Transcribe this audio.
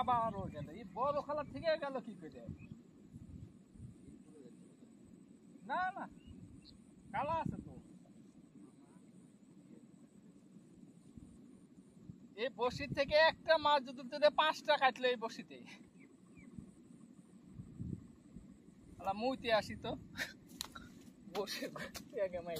আবারও গেল। এই বড় খেলা থেকে গেল কি করে? না না, কালা আছে তো। এই বসি থেকে একটা মাছ যদি তুলে পাঁচটা কাটলো এই বসিতে। মুইতে আসি তো। বসে আগে মাই